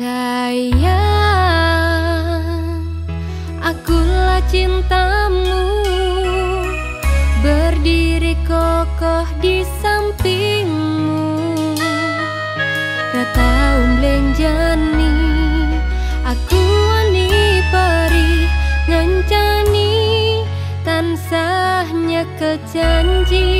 Sayang, akulah cintamu. Berdiri kokoh di sampingmu. Rataum lenjani Aku wani pari ngancani. Tansahnya kejanji.